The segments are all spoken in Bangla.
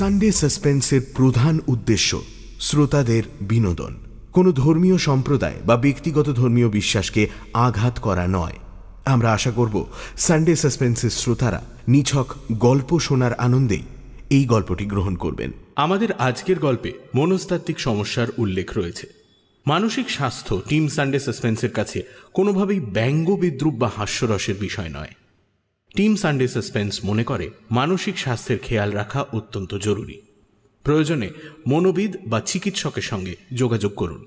সানডে সাসপেন্সের প্রধান উদ্দেশ্য শ্রোতাদের বিনোদন। কোনো ধর্মীয় সম্প্রদায় বা ব্যক্তিগত ধর্মীয় বিশ্বাসকে আঘাত করা নয়। আমরা আশা করব সানডে সাসপেন্সের শ্রোতারা নিছক গল্প শোনার আনন্দেই এই গল্পটি গ্রহণ করবেন। আমাদের আজকের গল্পে মনস্তাত্ত্বিক সমস্যার উল্লেখ রয়েছে। মানসিক স্বাস্থ্য টিম সানডে সাসপেন্সের কাছে কোনোভাবেই ব্যঙ্গ বিদ্রুপ বা হাস্যরসের বিষয় নয়। টিম সানডে সাসপেন্স মনে করে, মানসিক স্বাস্থ্যের খেয়াল রাখা অত্যন্ত জরুরি। প্রয়োজনে মনোবিদ বা চিকিৎসকের সঙ্গে যোগাযোগ করুন।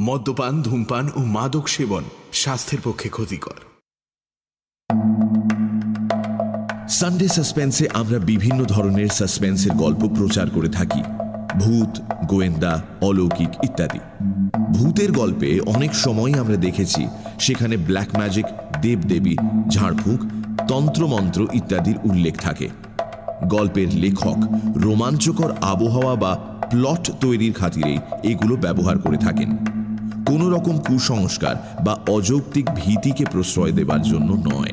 মদ্যপান, ধূমপান ও মাদক সেবন স্বাস্থ্যের পক্ষে ক্ষতিকর। সানডে সাসপেন্সে আমরা বিভিন্ন ধরনের সাসপেন্সের গল্প প্রচার করে থাকি। ভূত, গোয়েন্দা, অলৌকিক ইত্যাদি। ভূতের গল্পে অনেক সময় আমরা দেখেছি সেখানে ব্ল্যাক ম্যাজিক দেবদেবী ঝাড়ফুঁক, তন্ত্রমন্ত্র ইত্যাদির উল্লেখ থাকে। গল্পের লেখক, রোমাঞ্চকর আবহাওয়া বা প্লট তৈরির খাতিরেই এগুলো ব্যবহার করে থাকেন। কোনো রকম কুসংস্কার বা অযৌক্তিক ভীতিকে প্রশ্রয় দেবার জন্য নয়।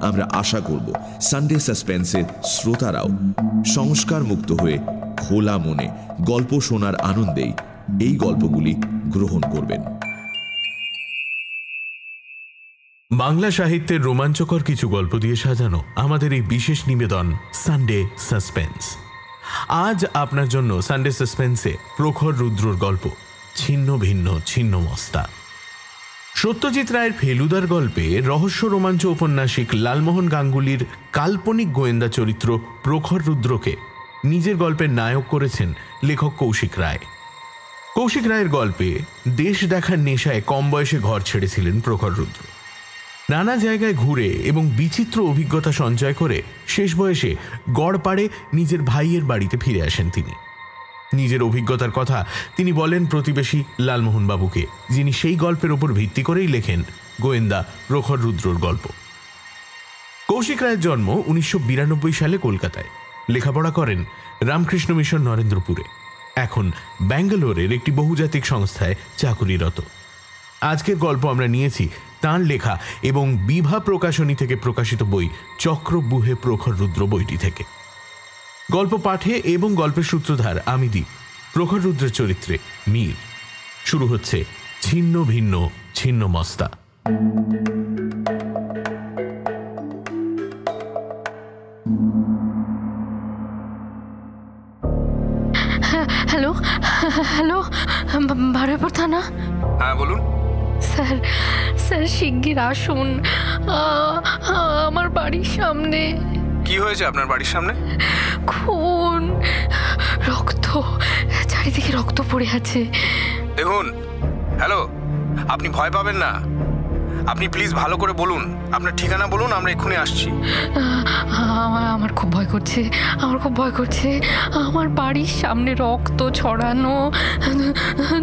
আমরা আশা করব সানডে সাসপেন্সের শ্রোতারাও সংস্কার মুক্ত হয়ে খোলা মনে গল্প শোনার আনন্দেই এই গল্পগুলি গ্রহণ করবেন। বাংলা সাহিত্যের রোমাঞ্চকর কিছু গল্প দিয়ে সাজানো আমাদের এই বিশেষ নিবেদন সানডে সাসপেন্স আজ আপনার জন্য সানডে সাসপেন্সে প্রখর রুদ্রর গল্প, ছিন্ন ভিন্ন, ছিন্ন মস্তা। সত্যজিৎ রায়ের ফেলুদার গল্পে রহস্য রোমাঞ্চ ঔপন্যাসিক লালমোহন গাঙ্গুলির কাল্পনিক গোয়েন্দা চরিত্র প্রখর রুদ্রকে নিজের গল্পের নায়ক করেছেন লেখক কৌশিক রায়। কৌশিক রায়ের গল্পে দেশ দেখার নেশায় কম বয়সে ঘর ছেড়েছিলেন প্রখর রুদ্র। নানা জায়গায় ঘুরে এবং বিচিত্র অভিজ্ঞতা সঞ্চয় করে শেষ বয়সে গড়পাড়ে নিজের ভাইয়ের বাড়িতে ফিরে আসেন তিনি। নিজের অভিজ্ঞতার কথা তিনি বলেন প্রতিবেশী লালমোহনবাবুকে, যিনি সেই গল্পের ওপর ভিত্তি করেই লেখেন গোয়েন্দা প্রখর রুদ্রর গল্প। কৌশিক রায়ের জন্ম উনিশশো বিরানব্বই সালে কলকাতায়। লেখাপড়া করেন রামকৃষ্ণ মিশন নরেন্দ্রপুরে। এখন ব্যাঙ্গালোরের একটি বহুজাতিক সংস্থায় চাকুরিরত। আজকের গল্প আমরা নিয়েছি তাঁর লেখা এবং বিভা প্রকাশনী থেকে প্রকাশিত বই চক্রবুহে প্রখর রুদ্র বইটি থেকে। গল্প পাঠে এবং গল্পের সূত্রধার আমি দ্বীপ প্রখর রুদ্রের চরিত্রে মীর শুরু হচ্ছে ছিন্ন ভিন্ন ছিন্ন মস্তা। হ্যালো হ্যালো বারুইপুর থানা। হ্যাঁ বলুন। স্যার স্যার শিগগির আসুন। আমার বাড়ির সামনে। কি হয়েছে আপনার বাড়ির সামনে? খুন রক্ত চারিদিকে রক্ত পড়ে আছে। দেখুন হ্যালো আপনি ভয় পাবেন না। আপনি প্লিজ ভালো করে বলুন। আপনার ঠিকানা বলুন আমরা এক্ষুনি আসছি। আমার আমার খুব ভয় করছে। আমার খুব ভয় করছে। আমার বাড়ির সামনে রক্ত ছড়ানো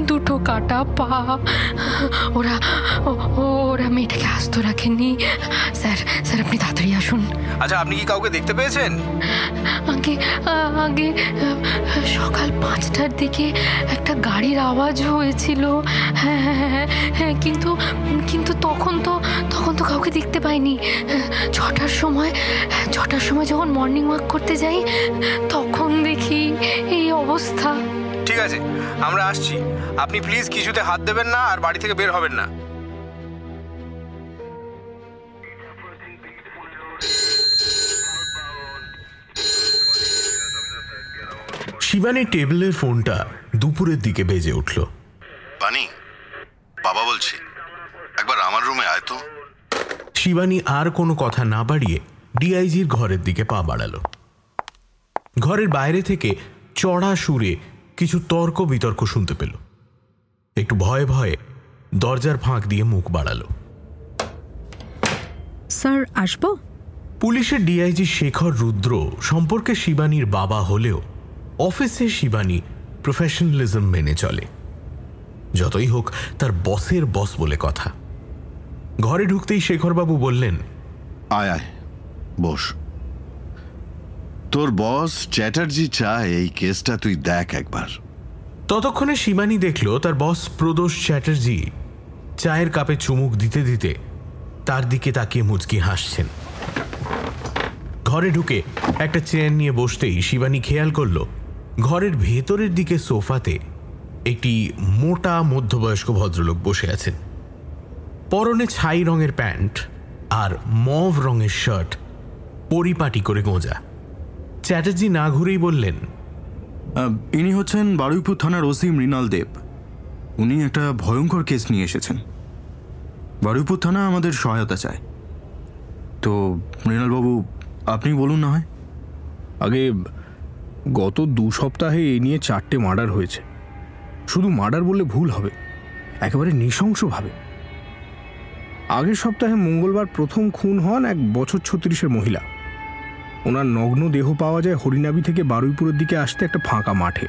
দুটো কাটা পা। ওরা ওরা মেয়েটাকে আস্ত রাখেনি স্যার স্যার আপনি তাড়াতাড়ি আসুন। আচ্ছা আপনি কি কাউকে দেখতে পেয়েছেন? আগে আগে সকাল পাঁচটার দিকে একটা গাড়ির আওয়াজ হয়েছিল। হ্যাঁ হ্যাঁ হ্যাঁ হ্যাঁ কিন্তু কিন্তু তখন তো তখন তো কাউকে দেখতে পাইনি। ছটার সময় ছটার সময় যখন মর্নিং ওয়াক করতে যাই তখন দেখি এই অবস্থা। ঠিক আছে আমরা আসছি। আপনি প্লিজ কিছুতে হাত দেবেন না আর বাড়ি থেকে বের হবেন না। শিবানী টেবিলের ফোনটা দুপুরের দিকে বেজে উঠল। বানি বাবা বলছি একবার আমার রুমে আয় তো শিবানী আর কোনো কথা না বাড়িয়ে ডিআইজির ঘরের দিকে পা বাড়ালো। ঘরের বাইরে থেকে চড়া সুরে কিছু তর্ক বিতর্ক শুনতে পেল। একটু ভয়ে ভয়ে দরজার ফাঁক দিয়ে মুখ বাড়ালো। স্যার আসব? পুলিশের ডিআইজি শেখর রুদ্র সম্পর্কে শিবানীর বাবা হলেও অফিসে শিবানী প্রফেশনালিজম মেনে চলে। যতই হোক তার বসের বস বলে কথা। ঘরে ঢুকতেই শেখরবাবু বললেন আয় আয় বস। তোর বস চ্যাটার্জি চায় এই কেসটা তুই দেখ একবার। ততক্ষণে শিবানী দেখল তার বস প্রদোষ চ্যাটার্জি চায়ের কাপে চুমুক দিতে দিতে তার দিকে তাকিয়ে মুচকি হাসছেন। ঘরে ঢুকে একটা চেয়ার নিয়ে বসতেই শিবানী খেয়াল করল ঘরের ভেতরের দিকে সোফাতে একটি মোটা মধ্যবয়স্ক ভদ্রলোক বসে আছেন। পরনে ছাই রঙের প্যান্ট আর মভ রঙের শার্ট পরিপাটি করে গোঁজা। চ্যাটার্জি না ঘুরেই বললেন ইনি হচ্ছেন বারুইপুর থানার ওসি মৃণাল দেব। উনি একটা ভয়ঙ্কর কেস নিয়ে এসেছেন। বারুইপুর থানা আমাদের সহায়তা চায়। তো মৃণালবাবু আপনি বলুন না হয়। আগে গত দু সপ্তাহে এ নিয়ে চারটে মার্ডার হয়েছে। শুধু মার্ডার বললে ভুল হবে একেবারে নৃশংসভাবে। আগের সপ্তাহে মঙ্গলবার প্রথম খুন হন এক বছর ছত্রিশের মহিলা। ওনার নগ্ন দেহ পাওয়া যায় হরিনাবি থেকে বারুইপুরের দিকে আসতে একটা ফাঁকা মাঠে।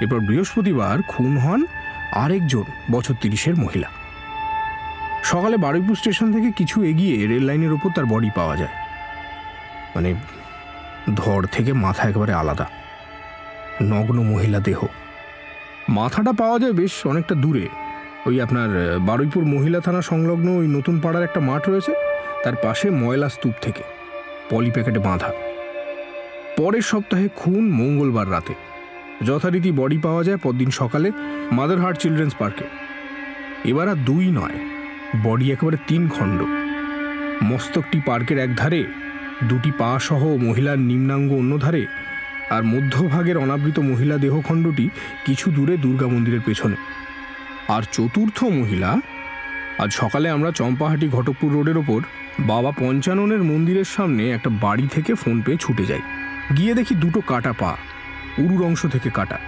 এরপর বৃহস্পতিবার খুন হন আরেকজন বছর তিরিশের মহিলা। সকালে বারুইপুর স্টেশন থেকে কিছু এগিয়ে রেল লাইনের ওপর তার বডি পাওয়া যায়। মানে ধর থেকে মাথা একেবারে আলাদা। নগ্ন মহিলা দেহ। মাথাটা পাওয়া যায় বেশ অনেকটা দূরে। ওই আপনার বারুইপুর মহিলা থানা সংলগ্ন ওই নতুন পাড়ার একটা মাঠ রয়েছে, তার পাশে ময়লা স্তূপ থেকে পলি প্যাকেটে বাঁধা। পরের সপ্তাহে খুন মঙ্গলবার রাতে। যথারীতি বডি পাওয়া যায় পরদিন সকালে মাদার হার্ট চিলড্রেন্স পার্কে। এবার আর দুই নয়, বডি একেবারে তিন খণ্ড। মস্তকটি পার্কের এক ধারে দুটি পা সহ মহিলার নিম্নাঙ্গ অন্য ধারে আর মধ্যভাগের অনাবৃত মহিলা দেহখণ্ডটি কিছু দূরে দুর্গা মন্দিরের পেছনে। আর চতুর্থ মহিলা? আজ সকালে আমরা চম্পাহাটি ঘটকপুর রোডের ওপর বাবা পঞ্চাননের মন্দিরের সামনে একটা বাড়ি থেকে ফোন পেয়ে ছুটে যাই। গিয়ে দেখি দুটো কাটা পা, উরুর অংশ থেকে কাটা।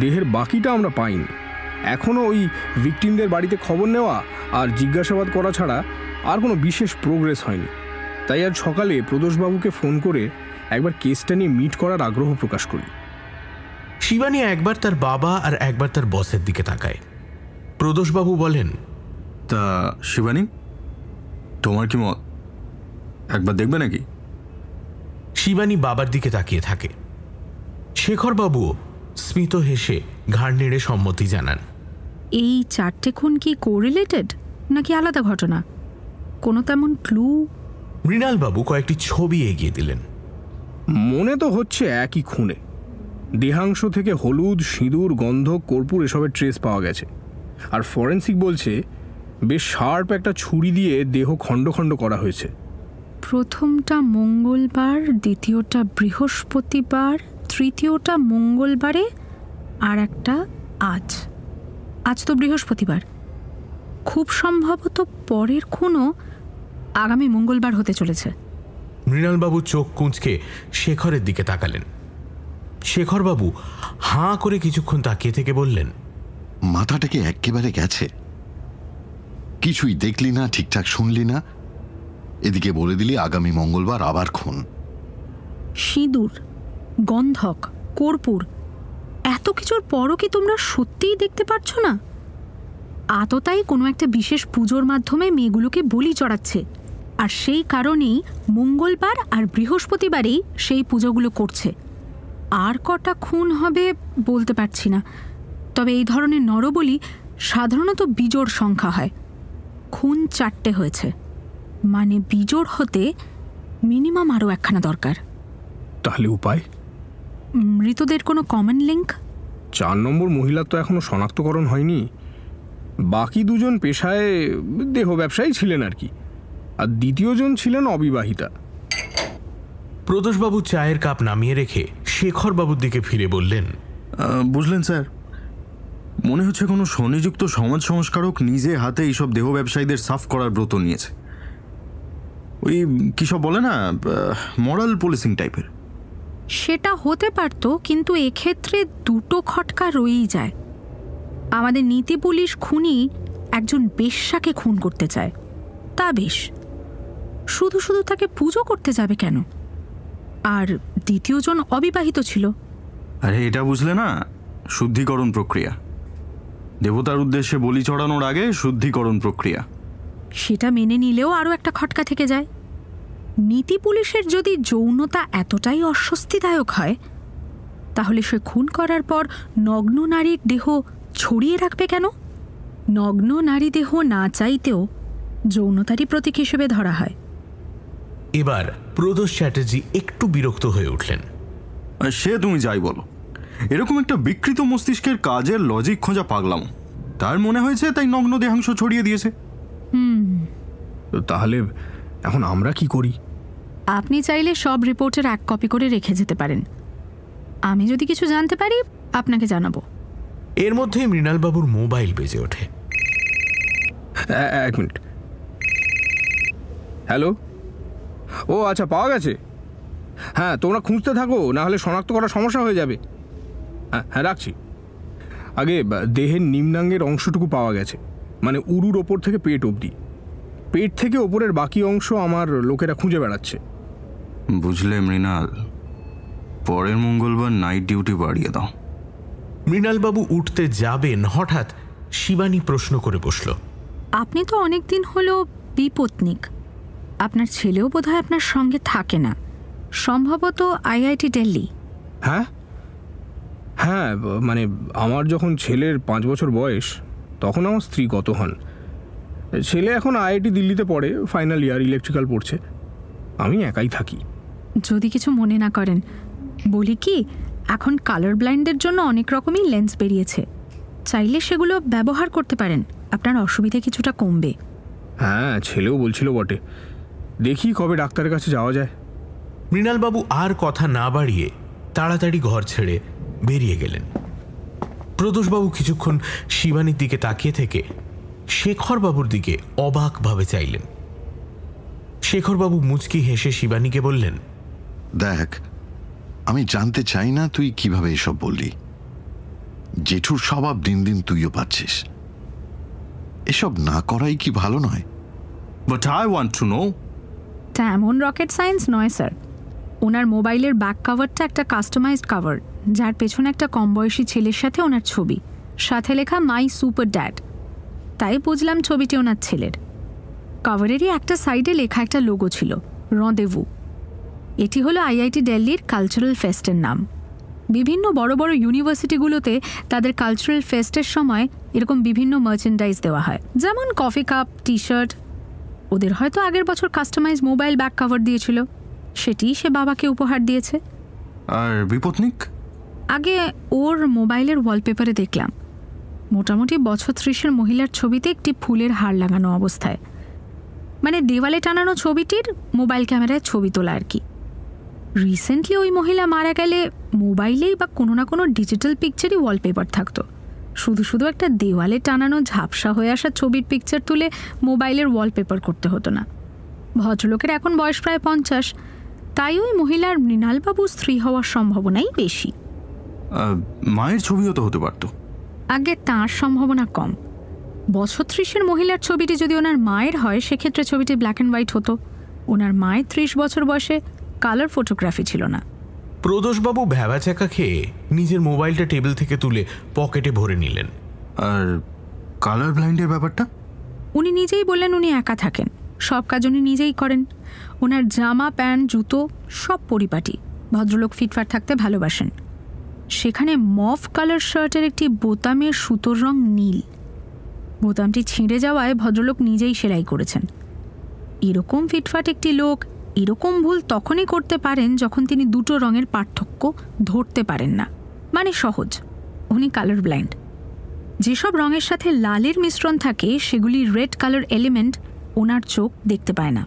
দেহের বাকিটা আমরা পাইনি। এখনও ওই ভিকটিমদের বাড়িতে খবর নেওয়া আর জিজ্ঞাসাবাদ করা ছাড়া আর কোনো বিশেষ প্রোগ্রেস হয়নি। তাই আজ সকালে প্রদোষবাবুকে ফোন করে একবার কেসটা নিয়ে মিট করার আগ্রহ প্রকাশ করি। শিবানী একবার তার বাবা আর একবার তার বসের দিকে তাকায়। প্রদোষবাবু বলেন। তা শিবানী তোমার কি মত? একবার দেখবে নাকি? শিবানী বাবার দিকে তাকিয়ে থাকে। শেখরবাবুও স্মিত হেসে ঘাড় নেড়ে সম্মতি জানান। এই চারটে খুন কি কোরিলেটেড নাকি আলাদা ঘটনা? কোনো তেমন ক্লু মৃণালবাবু কয়েকটি ছবি এগিয়ে দিলেন। মনে তো হচ্ছে একই খুনে। দেহাংশ থেকে হলুদ সিঁদুর গন্ধ কর্পূর এসবের ট্রেস পাওয়া গেছে। আর ফরেন্সিক বলছে বেশ শার্প একটা ছুরি দিয়ে দেহ খণ্ড খণ্ড করা হয়েছে। প্রথমটা মঙ্গলবার দ্বিতীয়টা বৃহস্পতিবার তৃতীয়টা মঙ্গলবারে আর একটা আজ। আজ তো বৃহস্পতিবার। খুব সম্ভবত পরের খুনও আগামী মঙ্গলবার হতে চলেছে। মৃণালবাবু চোখ কুঁচকে শেখরের দিকে তাকালেন। শেখরবাবু হাঁ করে কিছুক্ষণ তাকিয়ে থেকে বললেন মাথাটাকে একেবারে গেছে। কিছুই দেখলি না, ঠিকঠাক শুনলি না। এদিকে বলে দিলি, আগামী মঙ্গলবার আবার খুন। সিঁদুর, গন্ধক, কর্পূর, এত কিছুর পরও কি তোমরা সত্যিই দেখতে পারছ না? আততাই কোনো একটা বিশেষ পুজোর মাধ্যমে মেয়েগুলোকে বলি চড়াচ্ছে। আর সেই কারণেই মঙ্গলবার আর বৃহস্পতিবারেই সেই পুজোগুলো করছে। আর কটা খুন হবে বলতে পারছি না। তবে এই ধরনের নরবলি সাধারণত বিজোড় সংখ্যা হয়। খুন চারটে হয়েছে। মানে বিজোড় হতে মিনিমাম আরও একখানা দরকার। তাহলে উপায়? মৃতদের কোনো কমন লিঙ্ক চার নম্বর মহিলার তো এখনও শনাক্তকরণ হয়নি। বাকি দুজন পেশায় দেহ ব্যবসায়ী ছিলেন আর কি। আর দ্বিতীয়জন ছিলেন অবিবাহিতা। প্রদোষবাবু চায়ের কাপ নামিয়ে রেখে শেখরবাবুর দিকে ফিরে বললেন বুঝলেন স্যার মনে হচ্ছে কোনো স্বনিযুক্ত সমাজ সংস্কারক নিজে হাতে এইসব দেহ ব্যবসায়ীদের সাফ করার ব্রত নিয়েছে। ওই কী সব বলে না মরাল পুলিশিং টাইপের সেটা হতে পারতো কিন্তু এক্ষেত্রে দুটো খটকা রয়েই যায়। আমাদের নীতি পুলিশ খুনি একজন বেশ্যাকে খুন করতে চায়। তা বেশ। শুধু শুধু তাকে পুজো করতে যাবে কেন? আর দ্বিতীয়জন অবিবাহিত ছিল। আরে এটা বুঝলে না? শুদ্ধিকরণ প্রক্রিয়া। দেবতার উদ্দেশ্যে বলি চড়ানোর আগে শুদ্ধিকরণ প্রক্রিয়া। সেটা মেনে নিলেও আরও একটা খটকা থেকে যায়। নীতি পুলিশের যদি যৌনতা এতটাই অস্বস্তিদায়ক হয় তাহলে সে খুন করার পর নগ্ন নারীর দেহ ছড়িয়ে রাখবে কেন? নগ্ন নারী দেহ না চাইতেও যৌনতারই প্রতীক হিসেবে ধরা হয়। এবার প্রদোষ চ্যাটার্জি একটু বিরক্ত হয়ে উঠলেন। সে তুমি যাই বলো। এরকম একটা বিকৃত মস্তিষ্কের কাজের লজিক খোঁজা পাগলাম। তার মনে হয়েছে তাই নগ্ন দেহাংশ ছড়িয়ে দিয়েছে। তো তাহলে এখন আমরা কি করি? আপনি চাইলে সব রিপোর্টের এক কপি করে রেখে যেতে পারেন। আমি যদি কিছু জানতে পারি আপনাকে জানাব। এর মধ্যেই মৃণালবাবুর মোবাইল বেজে ওঠে। এক মিনিট। হ্যালো? ও আচ্ছা পাওয়া গেছে। হ্যাঁ তোমরা খুঁজতে থাকো না হলে শনাক্ত করা সমস্যা হয়ে যাবে। হ্যাঁ হ্যাঁ রাখছি। আগে দেহের নিম্নাঙ্গের অংশটুকু পাওয়া গেছে। মানে উরুর ওপর থেকে পেট অবধি। পেট থেকে ওপরের বাকি অংশ আমার লোকেরা খুঁজে বেড়াচ্ছে। বুঝলে মৃণাল পরের মঙ্গলবার নাইট ডিউটি বাড়িয়ে দাও। মৃণালবাবু উঠতে যাবেন হঠাৎ শিবানী প্রশ্ন করে বসল। আপনি তো অনেক দিন হলো বিপত্নিক। আপনার ছেলেও বোধহয় আপনার সঙ্গে থাকে না। সম্ভবত আইআইটি দিল্লি। হ্যাঁ? হ্যাঁ মানে আমার যখন ছেলের পাঁচ বছর বয়স তখন আমার স্ত্রী গত হন। ছেলে এখন আইআইটি দিল্লিতে পড়ে ফাইনাল ইয়ার ইলেকট্রিক্যাল পড়ছে। আমি একাই থাকি। যদি কিছু মনে না করেন বলি কি এখন কালার ব্লাইন্ডের জন্য অনেক রকমই লেন্স বেরিয়েছে। চাইলে সেগুলো ব্যবহার করতে পারেন আপনার অসুবিধে কিছুটা কমবে। হ্যাঁ ছেলেও বলছিল বটে। দেখি কবে ডাক্তারের কাছে যাওয়া যায়। মৃণালবাবু আর কথা না বাড়িয়ে তাড়াতাড়ি ঘর ছেড়ে বেরিয়ে গেলেন। প্রদোষবাবু কিছুক্ষণ শিবানীর দিকে তাকিয়ে থেকে শেখরবাবুর দিকে অবাকভাবে চাইলেন। শেখরবাবু মুচকি হেসে শিবানীকে বললেন দেখ আমি জানতে চাই না তুই কীভাবে এসব বললি। জেঠুর স্বভাব দিন দিন তুইও পাচ্ছিস। এসব না করাই কি ভালো নয়? But I want to know তা এমন রকেট সায়েন্স নয় স্যার। ওনার মোবাইলের ব্যাক কাভারটা একটা কাস্টমাইজড কাভার যার পেছনে একটা কম বয়সী ছেলের সাথে ওনার ছবি। সাথে লেখা, মাই সুপার ড্যাড। তাই বুঝলাম ছবিটি ওনার ছেলের। কাভারেরই একটা সাইডে লেখা একটা লোগো ছিল রঁদেভু এটি হলো আইআইটি দিল্লির কালচারাল ফেস্টের নাম। বিভিন্ন বড় বড় ইউনিভার্সিটিগুলোতে তাদের কালচারাল ফেস্টের সময় এরকম বিভিন্ন মার্চেন্ডাইজ দেওয়া হয়। যেমন কফি কাপ টি শার্ট ওদের হয়তো আগের বছর কাস্টমাইজ মোবাইল ব্যাক কভার দিয়েছিল। সেটিই সে বাবাকে উপহার দিয়েছে। আর বিপত্নিক? আগে ওর মোবাইলের ওয়ালপেপারে দেখলাম। মোটামুটি বছর ত্রিশের মহিলার ছবিতে একটি ফুলের হার লাগানো অবস্থায়। মানে দেওয়ালে টানানো ছবিটির মোবাইল ক্যামেরায় ছবি তোলা আর কি। রিসেন্টলি ওই মহিলা মারা গেলে মোবাইলেই বা কোনো না কোনো ডিজিটাল পিকচারই ওয়ালপেপার থাকতো। শুধু শুধু একটা দেওয়ালে টানানো ঝাপসা হয়ে আসা ছবির পিকচার তুলে মোবাইলের ওয়ালপেপার করতে হতো না। ভদ্রলোকের এখন বয়স প্রায় পঞ্চাশ। তাই ওই মহিলার মৃণালবাবু স্ত্রী হওয়ার সম্ভাবনাই বেশি। মায়ের ছবিও তো হতে পারতো। আগে তার সম্ভাবনা কম। বছর ত্রিশের মহিলার ছবিটি যদি ওনার মায়ের হয় সেক্ষেত্রে ছবিটি ব্ল্যাক অ্যান্ড হোয়াইট হতো। ওনার মায়ের ত্রিশ বছর বয়সে কালার ফটোগ্রাফি ছিল না। প্রদোষবাবু ভ্যাবাচাকা খেয়ে নিজের মোবাইলটা টেবিল থেকে তুলে পকেটে ভরে নিলেন। আর কালার ব্লাইন্ডের ব্যাপারটা? উনি নিজেই বললেন উনি একা থাকেন। সব কাজ উনি নিজেই করেন। ওনার জামা প্যান্ট জুতো সব পরিপাটি। ভদ্রলোক ফিটফাট থাকতে ভালোবাসেন। সেখানে মফ কালার শার্টের একটি বোতামের সুতোর রং নীল। বোতামটি ছিঁড়ে যাওয়ায় ভদ্রলোক নিজেই সেলাই করেছেন। এরকম ফিটফাট একটি লোক, এরকম ভুল তখনই করতে পারেন যখন তিনি দুটো রঙের পার্থক্য ধরতে পারেন না। মানে সহজ। উনি কালার ব্লাইন্ড। যেসব রঙের সাথে লালের মিশ্রণ থাকে, সেগুলি রেড কালার এলিমেন্ট ওনার চোখ দেখতে পায় না।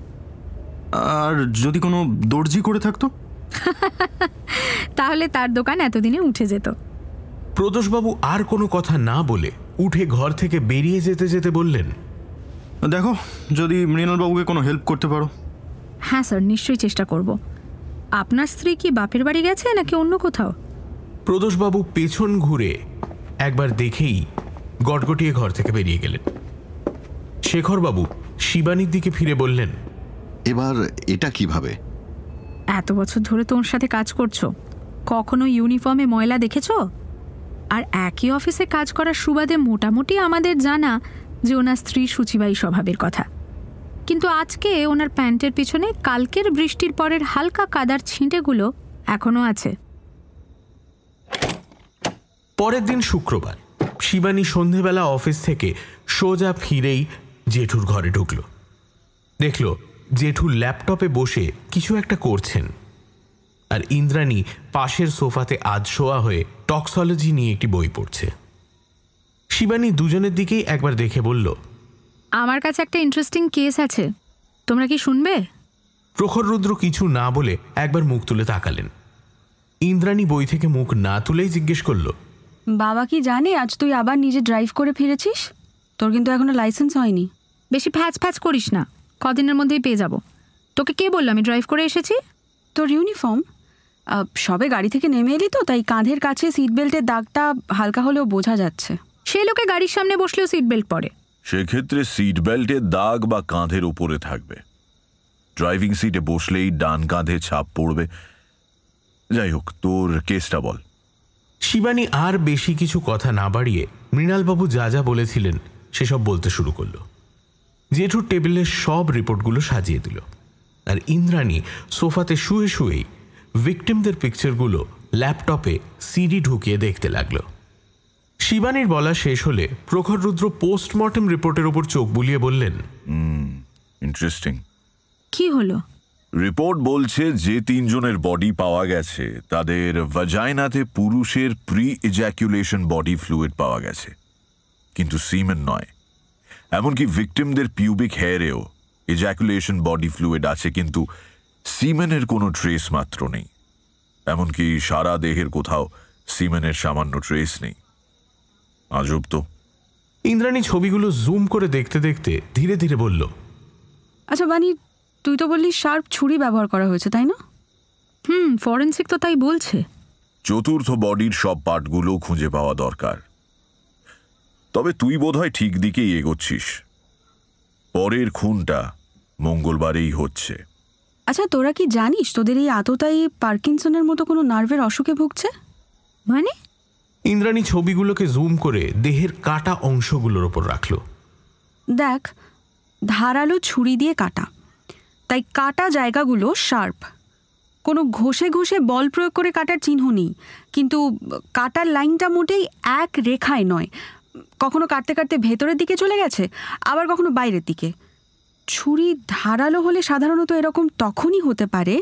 আর যদি কোনো দর্জি করে থাকতো? তাহলে তার দোকান এতদিনে উঠে যেত। প্রদোষবাবু আর কোনো কথা না বলে উঠে ঘর থেকে বেরিয়ে যেতে যেতে বললেন দেখো যদি মৃণালবাবুকে কোনো হেল্প করতে পারো। হ্যাঁ স্যার নিশ্চয়ই চেষ্টা করব। আপনার স্ত্রী কি বাপের বাড়ি গেছে নাকি অন্য কোথাও? প্রদোষবাবু পেছন ঘুরে একবার দেখেই গটগটিয়ে ঘর থেকে বেরিয়ে গেলেন। শেখরবাবু শিবানীর দিকে ফিরে বললেন এবার এটা কীভাবে? এত বছর ধরে তো ওর সাথে কাজ করছ? কখনো ইউনিফর্মে ময়লা দেখেছ? আর একই অফিসে কাজ করার সুবাদে মোটামুটি আমাদের জানা যে ওনার স্ত্রী সূচিবাই স্বভাবের কথা। কিন্তু আজকে ওনার প্যান্টের পিছনে কালকের বৃষ্টির পরের হালকা কাদার ছিঁটেগুলো এখনও আছে। পরের দিন শুক্রবার, শিবানী সন্ধেবেলা অফিস থেকে সোজা ফিরেই জেঠুর ঘরে ঢুকল। দেখল জেঠু ল্যাপটপে বসে কিছু একটা করছেন। আর ইন্দ্রাণী পাশের সোফাতে আজ শোয়া হয়ে টক্সোলজি নিয়ে একটি বই পড়ছে। শিবানী দুজনের দিকেই একবার দেখে বলল আমার কাছে একটা ইন্টারেস্টিং কেস আছে। তোমরা কি শুনবে? প্রখর রুদ্র কিছু না বলে একবার মুখ তুলে তাকালেন। ইন্দ্রাণী বই থেকে মুখ না তুলেই জিজ্ঞেস করল বাবা কি জানে আজ তুই আবার নিজে ড্রাইভ করে ফিরেছিস? তোর কিন্তু এখনও লাইসেন্স হয়নি। বেশি ফ্যাচ ফ্যাচ করিস না। কদিনের মধ্যেই পেয়ে যাব। তোকে কে বলল আমি ড্রাইভ করে এসেছি? তোর ইউনিফর্ম সবে গাড়ি থেকে নেমে এলি তো তাই কাঁধের কাছে সিট বেল্টের দাগটা হালকা হলেও বোঝা যাচ্ছে। সে লোকে গাড়ির সামনে বসলেও সিট বেল্ট পরে। সেক্ষেত্রে সিট বেল্টের দাগ বা কাঁধের উপরে থাকবে। ড্রাইভিং সিটে বসলেই ডান কাঁধে ছাপ পড়বে। যাই হোক তোর কেসটা বল। শিবানী আর বেশি কিছু কথা না বাড়িয়ে মৃণালবাবু যা যা বলেছিলেন সেসব বলতে শুরু করল। জেঠুর টেবিলের সব রিপোর্টগুলো সাজিয়ে দিল। আর ইন্দ্রাণী সোফাতে শুয়ে শুয়েই ভিকটিমদের পিকচারগুলো ল্যাপটপে সিডি ঢুকিয়ে দেখতে লাগল। শিবানীর বলা শেষ হলে প্রখর রুদ্র পোস্টমর্টেম রিপোর্টের ওপর চোখ বুলিয়ে বললেন ইন্টারেস্টিং কি হলো? রিপোর্ট বলছে যে তিনজনের বডি পাওয়া গেছে। তাদের ভাজাইনাতে পুরুষের প্রি ইজ্যাকুলেশন বডি ফ্লুইড পাওয়া গেছে। কিন্তু সিমেন নয়। এমনকি ভিকটিমদের পিউবিক হেয়ারেও ইজ্যাকুলেশন বডি ফ্লুইড আছে কিন্তু সিমেনের কোনো ট্রেস মাত্র নেই। এমনকি সারা দেহের কোথাও সিমেনের সামান্য ট্রেস নেই। আজব তো। ইন্দ্রাণী ছবিগুলো জুম করে দেখতে দেখতে ধীরে ধীরে বলল আচ্ছা বানি তুই তো বললি শার্প ছুরি ব্যবহার করা হয়েছে তাই না? হুম ফরেন্সিক তো তাই বলছে। চতুর্থ বডির সব পার্টগুলো খুঁজে পাওয়া দরকার। তবে তুই বোধহয় ঠিক দিকেই এগোচ্ছিস। পরের খুনটা মঙ্গলবারেই হচ্ছে। আচ্ছা তোরা কি জানিস তোদের এই আততায়ী পার্কিনসনের মতো কোনো নার্ভের অসুখে ভুগছে? মানে? ইন্দ্রাণী ছবিগুলোকে জুম করে দেহের কাটা অংশগুলোর ওপর রাখল। দেখ ধারালো ছুরি দিয়ে কাটা। তাই কাটা জায়গাগুলো শার্প। কোনো ঘষে ঘষে বল প্রয়োগ করে কাটার চিহ্ন নেই। কিন্তু কাটার লাইনটা মোটেই এক রেখায় নয়। কখনো কাটতে কাটতে ভেতরের দিকে চলে গেছে আবার কখনো বাইরের দিকে। ছুরি ধারালো হলে সাধারণত এরকম তখনই হতে পারে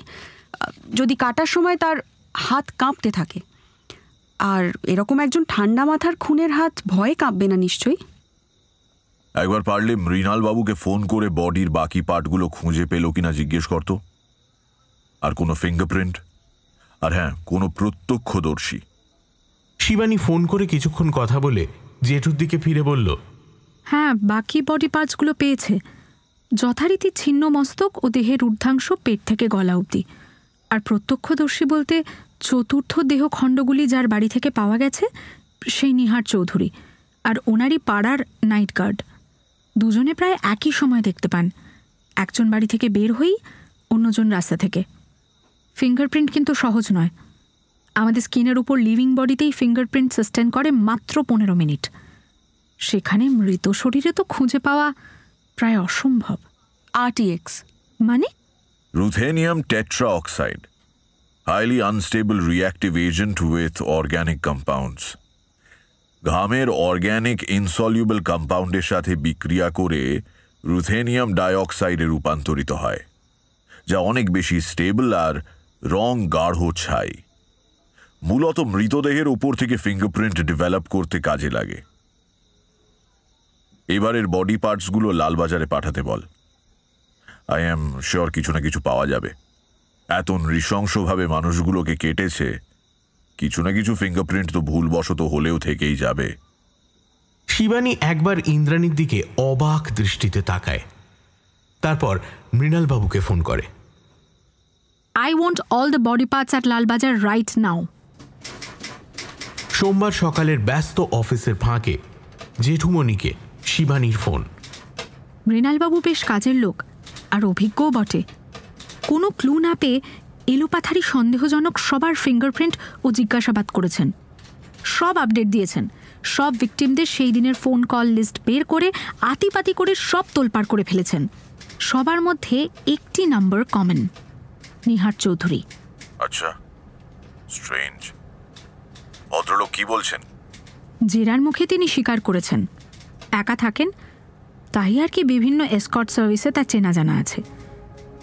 যদি কাটার সময় তার হাত কাঁপতে থাকে। আর এরকম একজন ঠান্ডা মাথার খুনের হাত ভয়ে কাঁপবে না নিশ্চয়ই? একবার পারলে মৃণাল বাবুকে ফোন করে বডির বাকি পার্টগুলো খুঁজে পেল কিনা জিজ্ঞেস করত আর কোনো ফিঙ্গারপ্রিন্ট আর হ্যাঁ কোনো প্রত্যক্ষদর্শী? শিবানী ফোন করে কিছুক্ষণ কথা বলে জেঠুর দিকে ফিরে বলল হ্যাঁ বাকি বডি পার্টসগুলো পেয়েছে। যথারীতি ছিন্ন মস্তক ও দেহের ঊর্ধ্বাংশ পেট থেকে গলা অবধি। আর প্রত্যক্ষদর্শী বলতে চতুর্থ দেহ খণ্ডগুলি যার বাড়ি থেকে পাওয়া গেছে, সেই নিহার চৌধুরী আর ওনারই পাড়ার নাইট গার্ড দুজনে প্রায় একই সময় দেখতে পান। একজন বাড়ি থেকে বের হই, অন্যজন রাস্তা থেকে। ফিঙ্গারপ্রিন্ট কিন্তু সহজ নয়। আমাদের স্কিনের উপর লিভিং বডিতেই ফিঙ্গারপ্রিন্ট সাস্টেন করে মাত্র পনেরো মিনিট। সেখানে মৃত শরীরে তো খুঁজে পাওয়া প্রায় অসম্ভব। আরটিএক্স মানে? Ruthenium tetra oxide highly unstable reactive agent with organic compounds ঘামের অর্গ্যানিক ইনসলিউবল কম্পাউন্ডের সাথে বিক্রিয়া করে রুথেনিয়াম ডাইঅক্সাইডে রূপান্তরিত হয়, যা অনেক বেশি স্টেবল আর রং গাঢ় ছাই। মূলত মৃতদেহের উপর থেকে ফিঙ্গারপ্রিন্ট ডেভেলপ করতে কাজে লাগে। এবারের বডি পার্টসগুলো লালবাজারে পাঠাতে বল। আই এম শিওর কিছু না কিছু পাওয়া যাবে। এত নৃশংসভাবে মানুষগুলোকে কেটেছে কিছু না কিছু ফিঙ্গারপ্রিন্ট তো ভুলবশত হলেও থেকেই যাবে। শিবানী একবার ইন্দ্রাণীর দিকে অবাক দৃষ্টিতে তাকায়। তারপর মৃণালবাবুকে ফোন করে। I want all the body parts at Lalbazar right now সোমবার সকালের ব্যস্ত অফিসের ফাঁকে জেঠুমণিকে শিবানীর ফোন। মৃণালবাবু বেশ কাজের লোক আর অভিজ্ঞও বটে। কোনো ক্লু না পেয়ে এলোপাথারি সন্দেহজনক সবার ফিঙ্গারপ্রিন্ট ও জিজ্ঞাসাবাদ করেছেন। সব আপডেট দিয়েছেন। সব ভিকটিমদের সেই দিনের ফোন কল লিস্ট বের করে আতিপাতি করে সব তোলপাড় করে ফেলেছেন। সবার মধ্যে একটি নাম্বার কমন নিহার চৌধুরী। আচ্ছা। স্ট্রেঞ্জ ভদ্রলোক কি বলছেন? জেরার মুখে তিনি স্বীকার করেছেন। একা থাকেন তাই আর কি বিভিন্ন এসকট সার্ভিসে তার চেনা জানা আছে।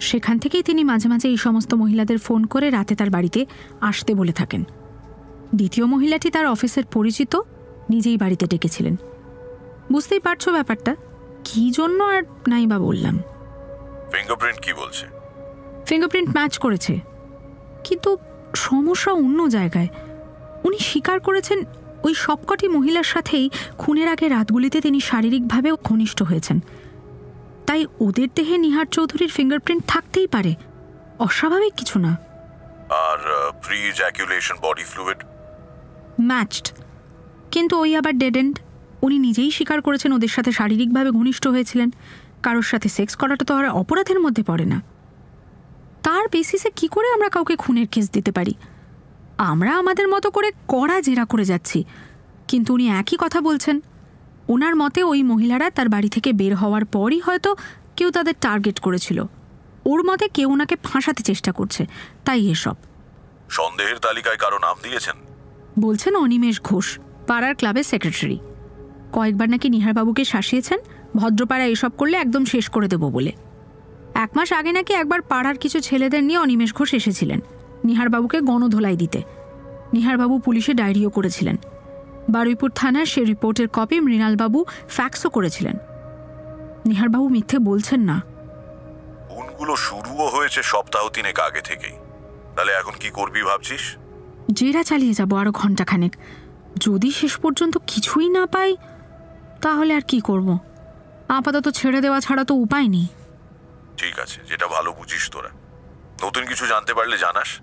সেখান থেকেই তিনি মাঝে মাঝে এই সমস্ত মহিলাদের ফোন করে রাতে তার বাড়িতে আসতে বলে থাকেন। দ্বিতীয় মহিলাটি তার অফিসের পরিচিত নিজেই বাড়িতে ডেকেছিলেন। বুঝতেই পারছ ব্যাপারটা? কী জন্য আর নাই বা বললাম। ফিঙ্গারপ্রিন্ট কি বলছে? ফিঙ্গারপ্রিন্ট ম্যাচ করেছে। কিন্তু সমস্যা অন্য জায়গায়। উনি স্বীকার করেছেন ওই সবকটি মহিলার সাথেই খুনের আগে রাতগুলিতে তিনি শারীরিকভাবেও ঘনিষ্ঠ হয়েছেন। তাই ওদের দেহে নিহার চৌধুরীর ফিঙ্গারপ্রিন্ট থাকতেই পারে। অস্বাভাবিক কিছু না। আর pre ejaculation body fluid matched কিন্তু ওই আবার ডেড এন্ড উনি নিজেই স্বীকার করেছেন ওদের সাথে শারীরিকভাবে ঘনিষ্ঠ হয়েছিলেন। কারোর সাথে সেক্স করাটা তো আর অপরাধের মধ্যে পড়ে না। তার বেসিসে কি করে আমরা কাউকে খুনের কেস দিতে পারি? আমরা আমাদের মতো করে কড়া জেরা করে যাচ্ছি। কিন্তু উনি একই কথা বলছেন। ওনার মতে ওই মহিলারা তার বাড়ি থেকে বের হওয়ার পরই হয়তো কেউ তাদের টার্গেট করেছিল। ওর মতে কেউ ওনাকে ফাঁসাতে চেষ্টা করছে। তাই এসব। সন্দেহের তালিকায় কারও নাম দিয়েছেন? বলছেন অনিমেষ ঘোষ পাড়ার ক্লাবের সেক্রেটারি। কয়েকবার নাকি নিহারবাবুকে শাসিয়েছেন। ভদ্রপাড়া এসব করলে একদম শেষ করে দেব বলে। এক মাস আগে নাকি একবার পাড়ার কিছু ছেলেদের নিয়ে অনিমেষ ঘোষ এসেছিলেন। নিহারবাবুকে গণধোলাই দিতে। নিহারবাবু পুলিশে ডায়েরিও করেছিলেন। বারুইপুর থানার সে রিপোর্টের কপি মৃণালবাবু ফ্যাক্সও করেছিলেন। নিহারবাবু মিথ্যে বলছেন না। খুনগুলো শুরুও হয়েছে সপ্তাহ তিনেক আগে থেকেই। তাহলে এখন কি করবি ভাবছিস? জেরা চালিয়ে যাব আরও ঘন্টাখানেক যদি শেষ পর্যন্ত কিছুই না পাই তাহলে আর কি করব? আপাতত ছেড়ে দেওয়া ছাড়া তো উপায় নেই। ঠিক আছে যেটা ভালো বুঝিস তোরা। নতুন কিছু জানতে পারলে জানাস।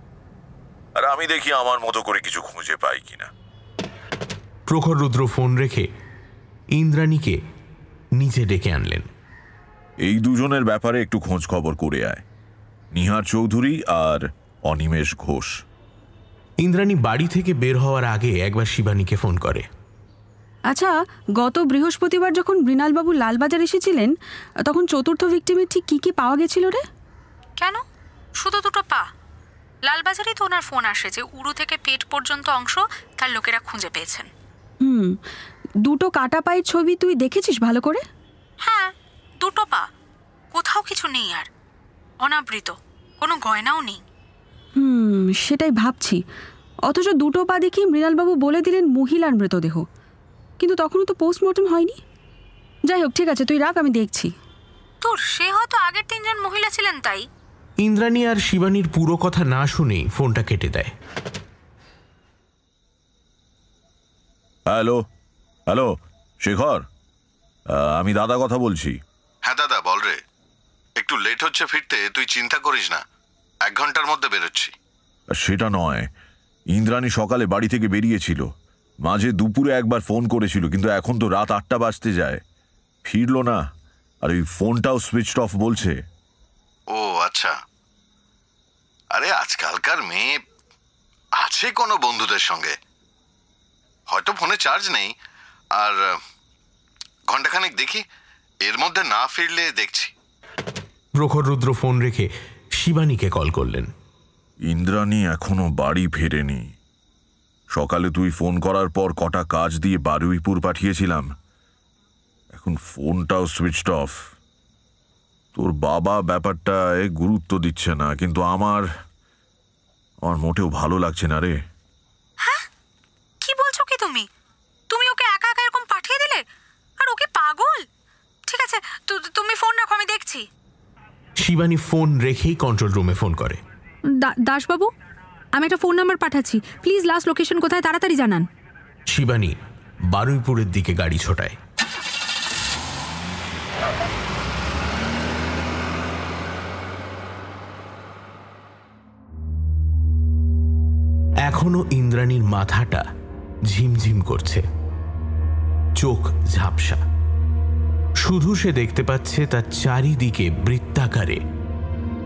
আর আমি দেখি আমার মতো করে কিছু খুঁজে পাই কিনা। প্রখর রুদ্র ফোন রেখে ইন্দ্রাণীকে নিচে ডেকে আনলেন। এই দুজনের ব্যাপারে একটু খোঁজ খবর করে আয়। নিহার চৌধুরী আর অনিমেষ ঘোষ। ইন্দ্রাণী বাড়ি থেকে বের হওয়ার আগে একবার শিবানীকে ফোন করে। আচ্ছা গত বৃহস্পতিবার যখন মৃণালবাবু লালবাজার এসেছিলেন তখন চতুর্থ ভিক্টিমের ঠিক কী কী পাওয়া গেছিল রে? কেন? শুধু দুটো পা। লালবাজারেই তো ওনার ফোন আসে যে উড়ু থেকে পেট পর্যন্ত অংশ তার লোকেরা খুঁজে পেয়েছেন। হুম দুটো কাটা পায়ের ছবি তুই দেখেছিস ভালো করে? হ্যাঁ দুটো পা কোথাও কিছু নেই আর অনাবৃত কোনো গয়নাও নেই। হুম সেটাই ভাবছি অথচ দুটো পা দেখি মৃণালবাবু বলে দিলেন মহিলার মৃতদেহ কিন্তু তখনও তো পোস্টমর্টম হয়নি। যাই হোক ঠিক আছে তুই রাখ আমি দেখছি। তোর সে হয়তো আগের তিনজন মহিলা ছিলেন তাই। ইন্দ্রাণী আর শিবানীর পুরো কথা না শুনেই ফোনটা কেটে দেয়। হ্যালো হ্যালো শেখর আমি দাদা কথা বলছি। হ্যাঁ দাদা বল রে। একটু লেট হচ্ছে ফিরতে তুই চিন্তা করিস না। এক ঘণ্টার মধ্যে বেরোচ্ছি। সেটা নয় ইন্দ্রাণী সকালে বাড়ি থেকে বেরিয়েছিল। মাঝে দুপুরে একবার ফোন করেছিল কিন্তু এখন তো রাত আটটা বাজতে যায়। ফিরলো না আর ওই ফোনটাও সুইচড অফ বলছে। ও আচ্ছা। আরে আজকালকার মেয়ে আছে কোনো বন্ধুদের সঙ্গে? হয়তো ফোনে চার্জ নেই। আর ঘন্টাখানেক দেখি এর মধ্যে না ফিরলে দেখছি। প্রখর রুদ্র ফোন রেখে শিবানীকে কল করলেন। ইন্দ্রাণী এখনও বাড়ি ফেরেনি। সকালে তুই ফোন করার পর কটা কাজ দিয়ে বারুইপুর পাঠিয়েছিলাম। এখন ফোনটাও সুইচড অফ তোর বাবা ব্যাপারটায় গুরুত্ব দিচ্ছে না কিন্তু আমার আমার মোটেও ভালো লাগছে না রে। কি বলছো কি তুমি? তুমি ওকে একা একা এরকম পাঠিয়ে দিলে? আর ওকে পাগল? ঠিক আছে তু- তুমি ফোন রাখো আমি দেখছি। শিবানী ফোন রেখেই কন্ট্রোল রুমে ফোন করে। দাসবাবু আমি একটা ফোন নাম্বার পাঠাচ্ছি। প্লিজ লাস্ট লোকেশন কোথায় তাড়াতাড়ি জানান। শিবানী বারুইপুরের দিকে গাড়ি ছোটায়। এখনও ইন্দ্রাণীর মাথাটা ঝিমঝিম করছে। চোখ ঝাপসা। শুধু সে দেখতে পাচ্ছে তার চারিদিকে বৃত্তাকারে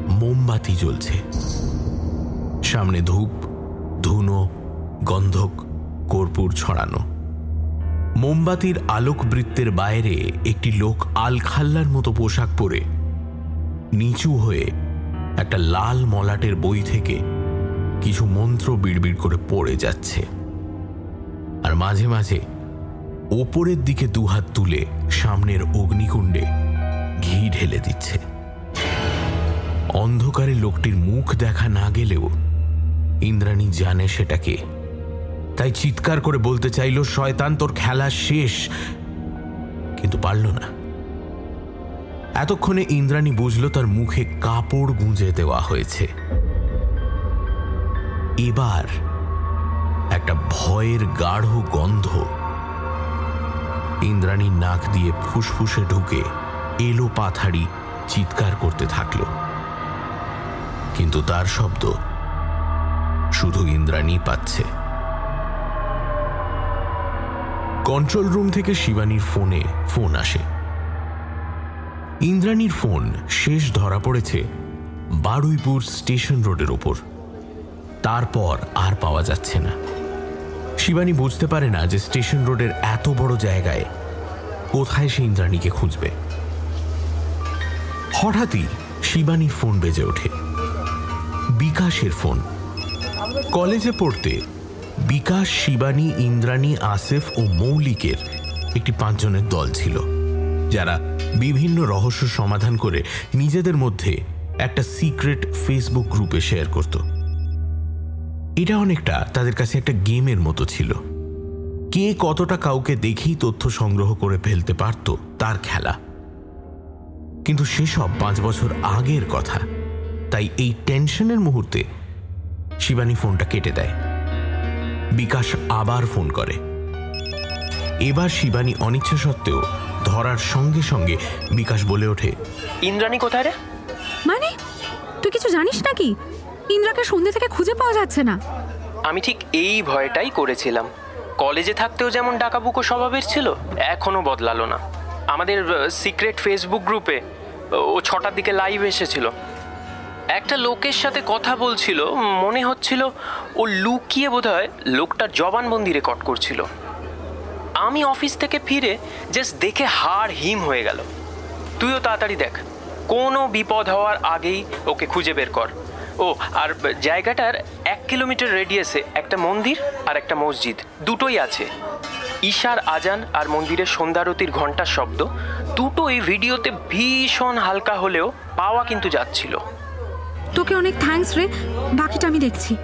মোমবাতি জ্বলছে। সামনে ধূপ, ধুনো, গন্ধক, কর্পূর ছড়ানো। মোমবাতির আলোক বৃত্তের বাইরে একটি লোক আলখাল্লার মতো পোশাক পরে নিচু হয়ে একটা লাল মলাটের বই থেকে কিছু মন্ত্র বিড়বিড় করে পড়ে যাচ্ছে। আর মাঝে মাঝে ওপরের দিকে দুহাত তুলে সামনের অগ্নিকুণ্ডে ঘি ঢেলে দিচ্ছে। অন্ধকারে লোকটির মুখ দেখা না গেলেও ইন্দ্রাণী জানে সেটাকে। তাই চিৎকার করে বলতে চাইল, শয়তান, তোর খেলা শেষ। কিন্তু পারল না। এতক্ষণে ইন্দ্রাণী বুঝল তার মুখে কাপড় গুঁজে দেওয়া হয়েছে। এবার একটা ভয়ের গাঢ় গন্ধ ইন্দ্রাণীর নাক দিয়ে ফুসফুসে ঢুকে এলো পাথাড়ি চিৎকার করতে থাকল। কিন্তু তার শব্দ শুধু ইন্দ্রাণী পাচ্ছে। কন্ট্রোল রুম থেকে শিবানীর ফোনে ফোন আসে। ইন্দ্রাণীর ফোন শেষ ধরা পড়েছে বারুইপুর স্টেশন রোডের ওপর। তারপর আর পাওয়া যাচ্ছে না। শিবানী বুঝতে পারে না যে স্টেশন রোডের এত বড় জায়গায় কোথায় সে ইন্দ্রাণীকে খুঁজবে। হঠাৎই শিবানীর ফোন বেজে ওঠে। বিকাশের ফোন। কলেজে পড়তে বিকাশ, শিবানী, ইন্দ্রাণী, আসিফ ও মৌলিকের একটি পাঁচজনের দল ছিল, যারা বিভিন্ন রহস্য সমাধান করে নিজেদের মধ্যে একটা সিক্রেট ফেসবুক গ্রুপে শেয়ার করত। এটা অনেকটা তাদের কাছে একটা গেমের মতো ছিল। কে কতটা কাউকে দেখেই তথ্য সংগ্রহ করে ফেলতে পারত তার খেলা। কিন্তু সেসব পাঁচ বছর আগের কথা। তাই এই টেনশনের মুহূর্তে শিবানী ফোনটা কেটে দেয়। বিকাশ আবার ফোন করে। এবার শিবানী অনিচ্ছা সত্ত্বেও ধরার সঙ্গে সঙ্গে বিকাশ বলে ওঠে ইন্দ্রাণী কোথায় রে? মানে তুই কিছু জানিস নাকি? ইন্দ্রাকে সন্ধ্যে থেকে খুঁজে পাওয়া যাচ্ছে না। আমি ঠিক এই ভয়টাই করেছিলাম। কলেজে থাকতেও যেমন ডাকাবুকো স্বভাবের ছিল এখনও বদলালো না। আমাদের সিক্রেট ফেসবুক গ্রুপে ও ছটার দিকে লাইভ এসেছিল। একটা লোকের সাথে কথা বলছিল, মনে হচ্ছিল ও লুকিয়ে বোধহয় লোকটার জবানবন্দি রেকর্ড করছিল। আমি অফিস থেকে ফিরে জাস্ট দেখে হাড় হিম হয়ে গেল। তুইও তাড়াতাড়ি দেখ, কোনো বিপদ হওয়ার আগেই ওকে খুঁজে বের কর। ও আর জায়গাটার এক কিলোমিটার রেডিয়াসে একটা মন্দির আর একটা মসজিদ। দুটোই আছে। ঈশার আজান আর মন্দিরের সন্ধ্যারতির ঘণ্টার শব্দ দুটোই ভিডিওতে ভীষণ হালকা হলেও পাওয়া কিন্তু যাচ্ছিল। তোকে অনেক থ্যাঙ্কস রে বাকিটা আমি দেখছি।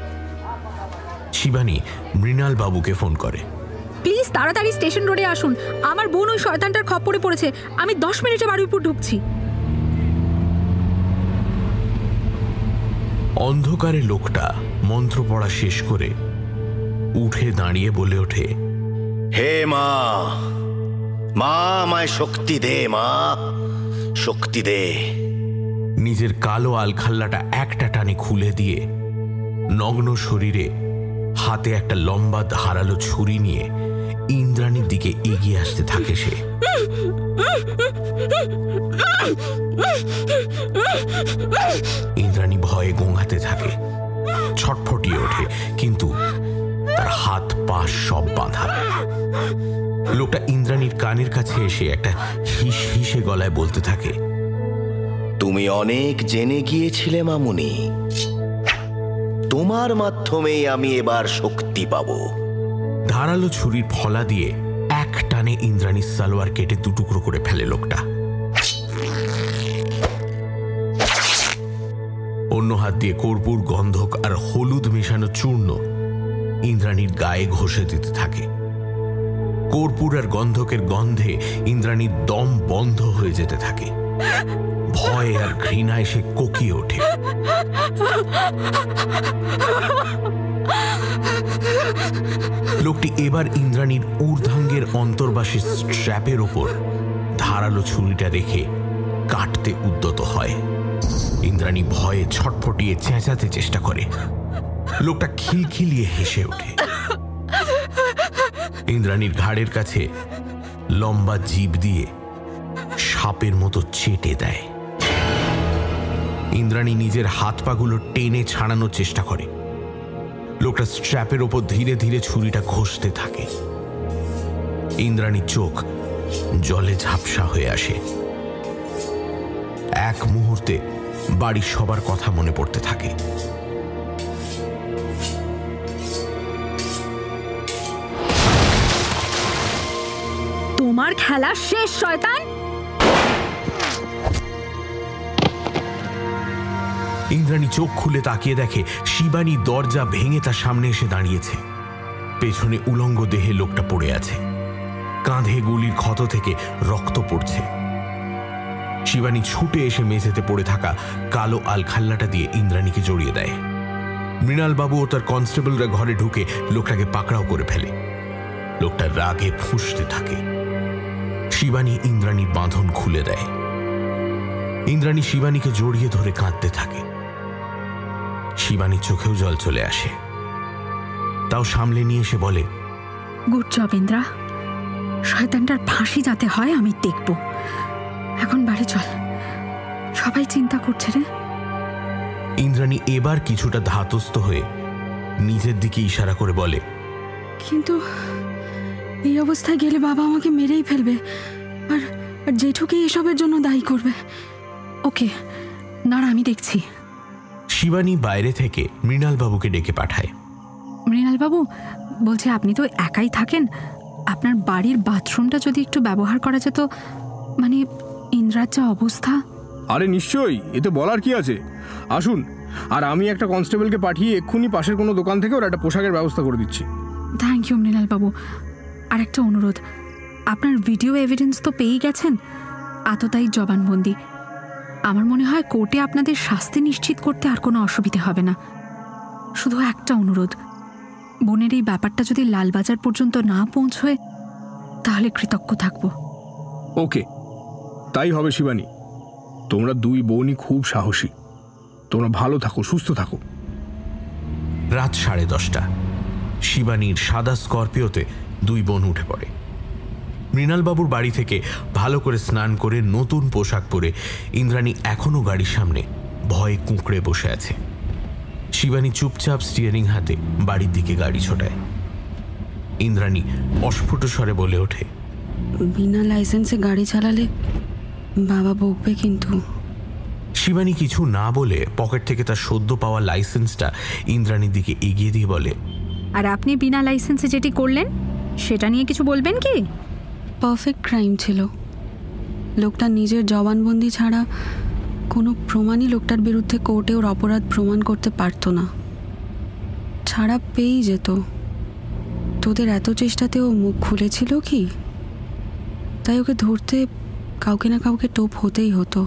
শিবানী মৃণাল বাবুকে ফোন করে। প্লিজ তাড়াতাড়ি স্টেশন রোডে আসুন। আমার বোন ওই শয়তানটার খপ্পরে পড়েছে। আমি দশ মিনিটে বারুইপুর ঢুকছি। অন্ধকারে লোকটা মন্ত্র পড়া শেষ করে উঠে দাঁড়িয়ে বলে ওঠে হে মা মা আমায় শক্তি দে মা শক্তি দে। নিজের কালো আলখাল্লাটা একটা টানে খুলে দিয়ে নগ্ন শরীরে হাতে একটা লম্বা ধারালো ছুরি নিয়ে ইন্দ্রাণীর দিকে এগিয়ে আসতে থাকে সে। ইন্দ্রাণী ভয়ে গোঙাতে থাকে ছটফটিয়ে ওঠে কিন্তু তার হাত পা সব বাঁধা। লোকটা ইন্দ্রাণীর কানের কাছে এসে একটা হিস হিসে গলায় বলতে থাকে তুমি অনেক জেনে গিয়েছিলে মামুনি। তোমার মাধ্যমেই আমি এবার শক্তি পাব। ধারালো ছুরির ফলা দিয়ে এক টানে ইন্দ্রাণীর সালোয়ার কেটে দুটুকরো করে ফেলে লোকটা। অন্য হাত দিয়ে কর্পূর, গন্ধক আর হলুদ মেশানো চূর্ণ ইন্দ্রাণীর গায়ে ঘষে দিতে থাকে। কর্পূর আর গন্ধকের গন্ধে ইন্দ্রাণীর দম বন্ধ হয়ে যেতে থাকে। ভয় আর ঘৃণায় সে কোকিয়ে ওঠে। লোকটি এবার ইন্দ্রাণীর ঊর্ধ্বাঙ্গের অন্তর্বাসী স্ট্র্যাপের ওপর ধারালো ছুরিটা রেখে কাটতে উদ্যত হয়। ইন্দ্রাণী ভয়ে ছটফটিয়ে চেঁচাতে চেষ্টা করে। লোকটা খিলখিলিয়ে হেসে ওঠে। ইন্দ্রাণীর ঘাড়ের কাছে লম্বা জীব দিয়ে সাপের মতো চেটে দেয়। ইন্দ্রাণী নিজের হাত পাগুলো টেনে ছাড়ানোর চেষ্টা করে। লোকটা স্ট্র্যাপের ওপর ধীরে ধীরে ছুরিটা ঘষতে থাকে। ইন্দ্রাণীর চোখ জলে ঝাপসা হয়ে আসে। এক মুহূর্তে বাড়ির সবার কথা মনে পড়তে থাকে। তোমার খেলা শেষ শয়তান! ইন্দ্রাণী চোখ খুলে তাকিয়ে দেখে শিবানী দরজা ভেঙে তার সামনে এসে দাঁড়িয়েছে। পেছনে উলঙ্গ দেহে লোকটা পড়ে আছে। কাঁধে গুলির ক্ষত থেকে রক্ত পড়ছে। শিবানী ছুটে এসে মেঝেতে পড়ে থাকা কালো আলখাল্লাটা দিয়ে ইন্দ্রাণীকে জড়িয়ে দেয়। মৃণালবাবু ও তার কনস্টেবলরা ঘরে ঢুকে লোকটাকে পাকড়াও করে ফেলে। লোকটা রাগে ফুঁসতে থাকে। শিবানী ইন্দ্রাণীর বাঁধন খুলে দেয়। ইন্দ্রাণী শিবানীকে জড়িয়ে ধরে কাঁদতে থাকে। শিবানীর চোখেও জল চলে আসে। তাও সামলে নিয়ে এসে বলে, গুড জব ইন্দ্রা। শয়তানটার ফাঁসি যাতে হয়, আমি দেখব। এখন বাড়ি চল। সবাই চিন্তা করছে রে। ইন্দ্রাণী এবার কিছুটা ধাতস্থ হয়ে নিজের দিকে ইশারা করে বলে কিন্তু এই অবস্থায় গেলে বাবা আমাকে মেরেই ফেলবে। আর আর জেঠুকে এসবের জন্য দায়ী করবে। ওকে দাঁড়া আমি দেখছি। শিবানী বাইরে থেকে মৃণালবাবুকে ডেকে পাঠায়। মৃণালবাবু বলছে আপনি তো একাই থাকেন। আপনার বাড়ির বাথরুমটা যদি একটু ব্যবহার করা যেত মানে ইন্দ্রার যা অবস্থা? আরে নিশ্চয়ই এতে বলার কি আছে? আসুন আর আমি একটা কনস্টেবলকে পাঠিয়ে এক্ষুনি পাশের কোনো দোকান থেকে ওর একটা পোশাকের ব্যবস্থা করে দিচ্ছি। Thank you মৃণালবাবু। আর একটা অনুরোধ আপনার ভিডিও এভিডেন্স তো পেয়েই গেছেন? আততায়ী জবানবন্দি। আমার মনে হয় কোর্টে আপনাদের শাস্তি নিশ্চিত করতে আর কোনো অসুবিধে হবে না। শুধু একটা অনুরোধ বোনের এই ব্যাপারটা যদি লালবাজার পর্যন্ত না পৌঁছয় তাহলে কৃতজ্ঞ থাকব। ওকে তাই হবে শিবানী। তোমরা দুই বোনই খুব সাহসী। তোমরা ভালো থাকো সুস্থ থাকো। রাত সাড়ে দশটা। শিবানীর সাদা স্করপিওতে দুই বোন উঠে পড়ে। মৃণালবাবুর বাড়ি থেকে ভালো করে স্নান করে নতুন পোশাক পরে ইন্দ্রাণী এখনও গাড়ির সামনে ভয়ে কুঁকড়ে বসে আছে। শিবানী চুপচাপ স্টিয়ারিং হাতে বাড়ির দিকে গাড়ি ছোটায়। ইন্দ্রাণী অস্ফুট স্বরে বলে ওঠে বিনা লাইসেন্সে গাড়ি চালালে বাবা বকবে কিন্তু। শিবানী কিছু না বলে পকেট থেকে তার সদ্য পাওয়া লাইসেন্সটা ইন্দ্রাণীর দিকে এগিয়ে দিয়ে বলে আর আপনি বিনা লাইসেন্সে যেটি করলেন সেটা নিয়ে কিছু বলবেন কি? পারফেক্ট ক্রাইম ছিল। লোকটা নিজের জবানবন্দি ছাড়া কোনো প্রমাণই লোকটার বিরুদ্ধে কোর্টে ওর অপরাধ প্রমাণ করতে পারতো না। ছাড়া পেয়েই যেত। তোদের এত চেষ্টাতে ও মুখ খুলেছিল কি? তাই ওকে ধরতে কাউকে না কাউকে টোপ হতেই হতো।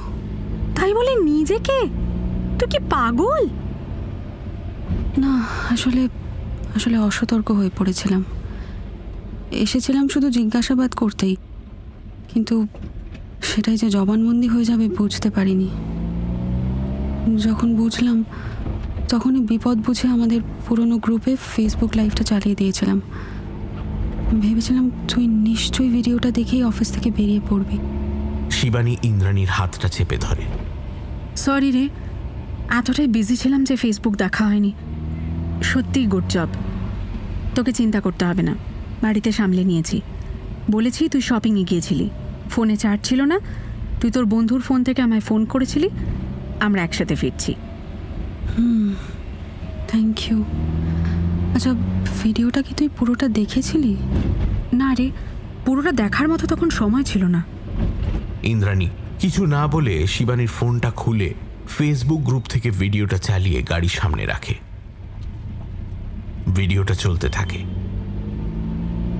তাই বলে নিজেকে? তুই কি পাগল? না আসলে আসলে অসতর্ক হয়ে পড়েছিলাম। এসেছিলাম শুধু জিজ্ঞাসাবাদ করতেই কিন্তু সেটাই যে জবানবন্দি হয়ে যাবে বুঝতে পারিনি। যখন বুঝলাম তখনই বিপদ বুঝে আমাদের পুরনো গ্রুপে ফেসবুক লাইভটা চালিয়ে দিয়েছিলাম। ভেবেছিলাম তুই নিশ্চয়ই ভিডিওটা দেখেই অফিস থেকে বেরিয়ে পড়বি। শিবানী ইন্দ্রাণীর হাতটা চেপে ধরে। সরি রে এতটাই বিজি ছিলাম যে ফেসবুক দেখা হয়নি। সত্যিই গুড জব তোকে চিন্তা করতে হবে না বাড়িতে সামলে নিয়েছি। বলেছি তুই শপিংয়ে গিয়েছিলি। ফোনে চার্জ ছিল না তুই তোর বন্ধুর ফোন থেকে আমায় ফোন করেছিলি আমরা একসাথে ফিরছি। হুম থ্যাংক ইউ আচ্ছা ভিডিওটা কি তুই পুরোটা দেখেছিলি? না রে পুরোটা দেখার মতো তখন সময় ছিল না। ইন্দ্রাণী, কিছু না বলে শিবানীর ফোনটা খুলে ফেসবুক গ্রুপ থেকে ভিডিওটা চালিয়ে গাড়ির সামনে রাখে। ভিডিওটা চলতে থাকে।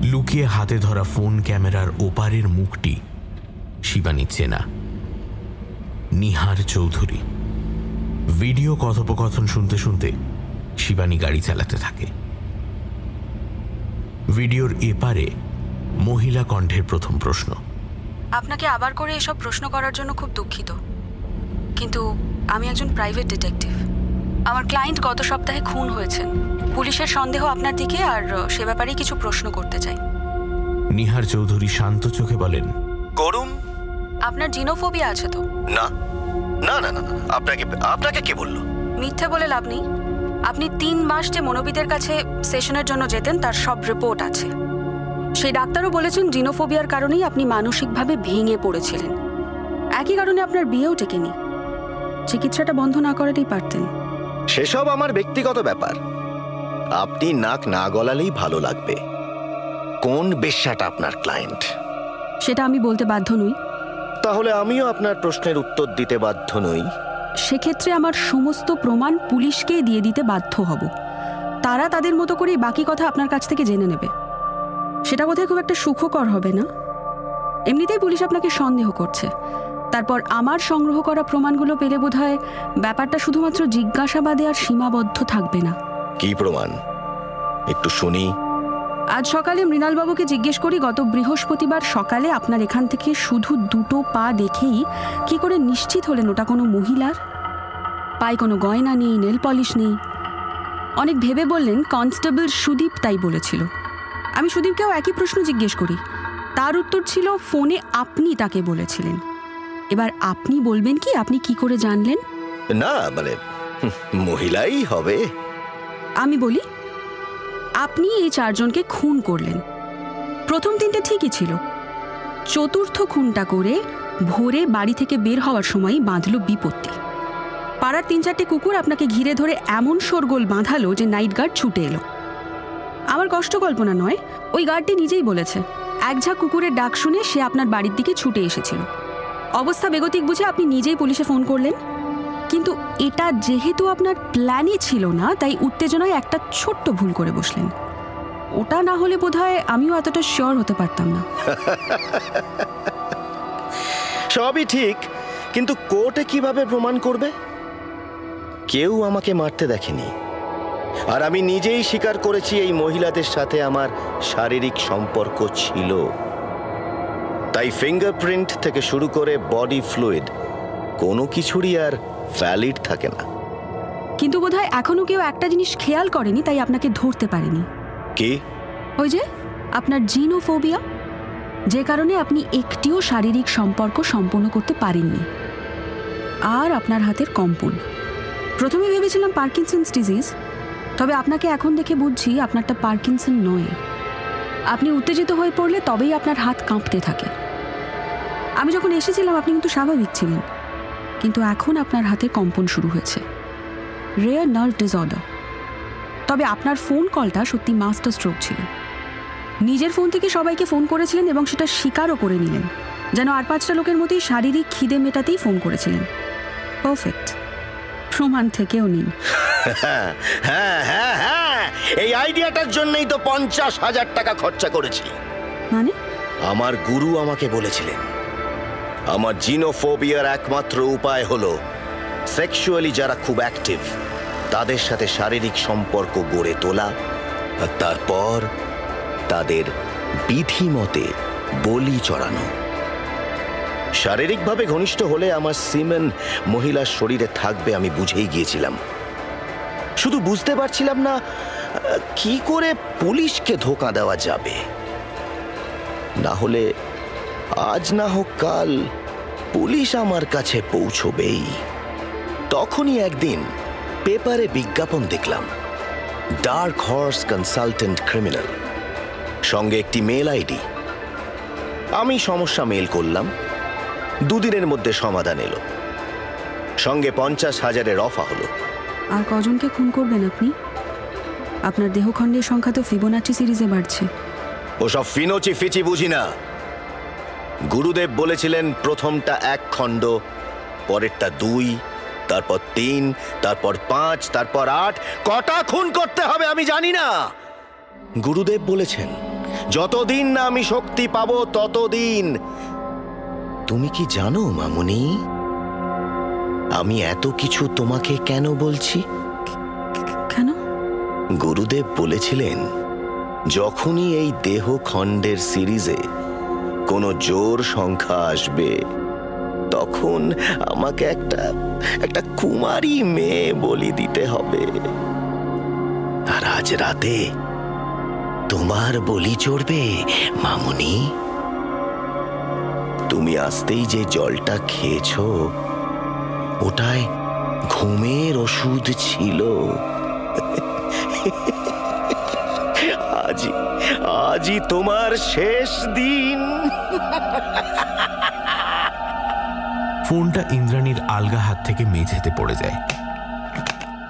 লুকিয়ে হাতে ধরা ফোন ক্যামেরার ওপারের মুখটি শিবানী চেনা। নিহার চৌধুরী। ভিডিও কথোপকথন শুনতে শুনতে শিবানী গাড়ি চালাতে থাকে। ভিডিওর এপারে মহিলা কণ্ঠের প্রথম প্রশ্ন। আপনাকে আবার করে এসব প্রশ্ন করার জন্য খুব দুঃখিত। কিন্তু আমি একজন প্রাইভেট ডিটেকটিভ আমার ক্লায়েন্ট গত সপ্তাহে খুন হয়েছেন। পুলিশের সন্দেহ আপনার দিকে আর সে ব্যাপারেই কিছু প্রশ্ন করতে চাই। নিহার চৌধুরী শান্ত চোখে বলেন করুন আপনার জিনোফোবিয়া আছে তো? না। না না না না, আপনাকে আপনাকে কে বলল? মিথ্যে বলে লাভ নেই। আপনি তিন মাস যে মনোবিদের কাছে সেশনের জন্য যেতেন তার সব রিপোর্ট আছে। সেই ডাক্তারও বলেছেন জিনোফোবিয়ার কারণেই আপনি মানসিকভাবে ভেঙে পড়েছিলেন। একই কারণে আপনার বিয়েও টেকেনি। চিকিৎসাটা বন্ধ না করাতেই পারতেন। সেসব আমার ব্যক্তিগত ব্যাপার। আপনি নাক না গলালেই ভালো লাগবে। কোন বেশ্যাটা আপনার ক্লায়েন্ট? সেটা আমি বলতে বাধ্য নই। তাহলে আমিও আপনার প্রশ্নের উত্তর দিতে বাধ্য নই। সেক্ষেত্রে আমার সমস্ত প্রমাণ পুলিশকে দিয়ে দিতে বাধ্য হব। তারা তাদের মতো করেই বাকি কথা আপনার কাছ থেকে জেনে নেবে। সেটা বোধহয় খুব একটা সুখকর হবে না। এমনিতেই পুলিশ আপনাকে সন্দেহ করছে। তারপর আমার সংগ্রহ করা প্রমাণগুলো পেলে বোধহয় ব্যাপারটা শুধুমাত্র জিজ্ঞাসাবাদে আর সীমাবদ্ধ থাকবে না। কি প্রমাণ? একটু শুনি। আজ সকালে মৃণালবাবুকে জিজ্ঞেস করি গত বৃহস্পতিবার সকালে আপনার এখান থেকে শুধু দুটো পা দেখেই কি করে নিশ্চিত হলেন ওটা কোনো মহিলার? পায়ে কোনো গয়না নেই নেল পলিশ নেই। অনেক ভেবে বললেন কনস্টেবল সুদীপ তাই বলেছিল। আমি সুদীপকেও একই প্রশ্ন জিজ্ঞেস করি। তার উত্তর ছিল ফোনে আপনি তাকে বলেছিলেন। এবার আপনি বলবেন কি? আপনি কি করে জানলেন? না মানে মহিলাই হবে। আমি বলি আপনি এই চারজনকে খুন করলেন। প্রথম তিনটে ঠিকই ছিল। চতুর্থ খুনটা করে ভোরে বাড়ি থেকে বের হওয়ার সময় বাঁধল বিপত্তি। পাড়ার তিন চারটে কুকুর আপনাকে ঘিরে ধরে এমন শোরগোল বাঁধালো যে নাইট গার্ড ছুটে এলো। আমার কষ্ট কল্পনা নয়, ওই গার্ডটি নিজেই বলেছে। এক ঝাঁক কুকুরের ডাক শুনে সে আপনার বাড়ির দিকে ছুটে এসেছিল। অবস্থা বেগতিক বুঝে আপনি নিজেই পুলিশে ফোন করলেন। কিন্তু এটা যেহেতু আপনার প্ল্যানই ছিল না, তাই উত্তেজনায় একটা ছোট্ট ভুল করে বসলেন। ওটা না হলে বোধহয় আমিও এতটা শিওর হতে পারতাম না। সবই ঠিক, কিন্তু কোর্টে কীভাবে প্রমাণ করবে? কেউ আমাকে মারতে দেখেনি। আর আমি নিজেই স্বীকার করেছি এই মহিলাদের সাথে আমার শারীরিক সম্পর্ক ছিল। তাই ফিঙ্গারপ্রিন্ট থেকে শুরু করে বডি ফ্লুইড কোনো কিছুরই আর ভ্যালিড থাকে না। কিন্তু বোধহয় এখনও কেউ একটা জিনিস খেয়াল করেনি তাই আপনাকে ধরতে পারেনি। কি? ওই যে আপনার জিনোফোবিয়া। যে কারণে আপনি একটিও শারীরিক সম্পর্ক সম্পন্ন করতে পারেননি। আর আপনার হাতের কম্পন। প্রথমে ভেবেছিলাম পার্কিনসন্স ডিজিজ তবে আপনাকে এখন দেখে বুঝছি আপনারটা পার্কিনসন নয়। আপনি উত্তেজিত হয়ে পড়লে তবেই আপনার হাত কাঁপতে থাকে। আমি যখন এসেছিলাম, আপনি কিন্তু স্বাভাবিক ছিলেন। কিন্তু এখন আপনার হাতে কম্পন শুরু হয়েছে। রেয়ার নার্ভ ডিসঅর্ডার তবে আপনার ফোন কলটা সত্যি মাস্টার স্ট্রোক ছিল। নিজের ফোন থেকে সবাইকে ফোন করেছিলেন এবং সেটা স্বীকারও করে নিলেন। যেন আর পাঁচটা লোকের মতোই শারীরিক খিদে মেটাতেই ফোন করেছিলেন। পারফেক্ট প্রমাণ থেকেও নিন। হ্যাঁ হ্যাঁ হ্যাঁ এই আইডিয়াটার জন্যই তো পঞ্চাশ হাজার টাকা খরচা করেছি। মানে? আমার গুরু আমাকে বলেছিলেন আমার জিনোফোবিয়ার একমাত্র উপায় হলো সেক্সুয়ালি যারা খুব অ্যাক্টিভ তাদের সাথে শারীরিক সম্পর্ক গড়ে তোলা আর তারপর তাদের বিধি মতে বলি চড়ানো। শারীরিকভাবে ঘনিষ্ঠ হলে আমার সিমেন মহিলার শরীরে থাকবে আমি বুঝেই গিয়েছিলাম। শুধু বুঝতে পারছিলাম না, কি করে পুলিশকে ধোকা দেওয়া যাবে? না হলে আজ না হোক কাল পুলিশ আমার কাছে পৌঁছবেই। তখনই একদিন পেপারে বিজ্ঞাপন দেখলাম ডার্ক হর্স কনসালটেন্ট ক্রিমিনাল সঙ্গে একটি মেল আইডি। আমি সমস্যা মেল করলাম দুদিনের মধ্যে সমাধান এলো। সঙ্গে পঞ্চাশ হাজারের অফা হলো। আর কজনকে খুন করবেন আপনি? আপনার দেহখণ্ডের সংখ্যা তো ফিবোনাচি সিরিজে বাড়ছে। ওসব ফিনোচি ফিচি বুঝি না। গুরুদেব বলেছিলেন প্রথমটা এক খণ্ড পরেরটা দুই তারপর তিন তারপর পাঁচ তারপর আট। কটা খুন করতে হবে আমি জানি না। গুরুদেব বলেছেন যতদিন না আমি শক্তি পাবো ততদিন তুমি কি জানো মামুনি? আমি এত কিছু তোমাকে কেন বলছি? কেন? গুরুদেব বলেছিলেন যখনই এই দেহ খণ্ডের সিরিজে কোনো জোর সংখ্যা আসবে তখন আমাকে একটা একটা কুমারী মেয়ে বলি দিতে হবে। আর আজ রাতে তোমার বলি চড়বে মামুনি। তুমি আসতেই যে জলটা খেয়েছ, ওটায় ঘুমের ওষুধ ছিল। আজই আজই তোমার শেষ দিন। ফোনটা ইন্দ্রাণীর আলগা হাত থেকে মেঝেতে পড়ে যায়।